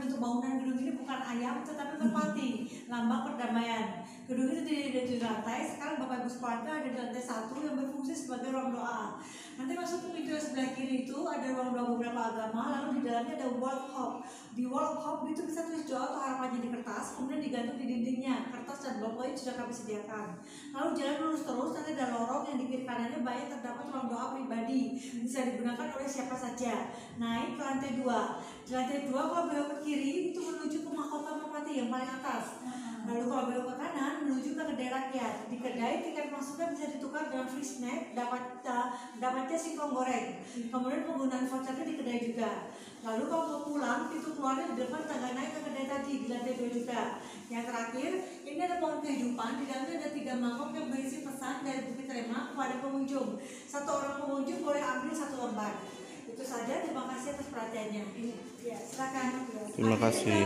bentuk bangunan gedung ini bukan ayam tetapi merpati, lambang perdamaian. Gedung itu dari tujuh lantai. Sekarang Bapak Ibu sekalian ada di lantai satu yang berfungsi sebagai ruang doa. Nanti masuk ke pintu sebelah kiri itu ada ruang doa beberapa agama. Lalu di dalamnya ada wall hop. Di wall hop itu bisa tulis doa atau harapannya di kertas, kemudian digantung di dindingnya. Kertas dan blok sudah kami sediakan. Lalu jalan lurus terus, nanti ada lorong yang di kiri kanannya banyak terdapat ruang doa pribadi. Bisa digunakan oleh siapa saja. Naik ke lantai dua. Di lantai dua kalau belok ke kiri itu menuju ke mahkota merpati yang paling atas. Lalu kalau belok ke kanan menuju ke kedai rakyat. Di kedai tiket masuknya bisa ditukar dengan free snack, dapat uh, dapatnya singkong goreng. Kemudian penggunaan vouchernya di kedai juga. Lalu kalau mau pulang, pintu keluarnya di depan tangga naik ke kedai tadi di lantai dua juga. Yang terakhir, ini ada pohon kehidupan. Di dalamnya ada tiga mangkok yang berisi pesan dari Bukit Rema kepada pengunjung. Satu orang pengunjung boleh ambil satu lembar. Itu saja. Terima kasih atas perhatiannya. Ya, silakan. Terima kasih.